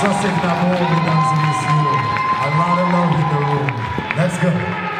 trust if mesdames et messieurs. A lot of love in the room. Let's go.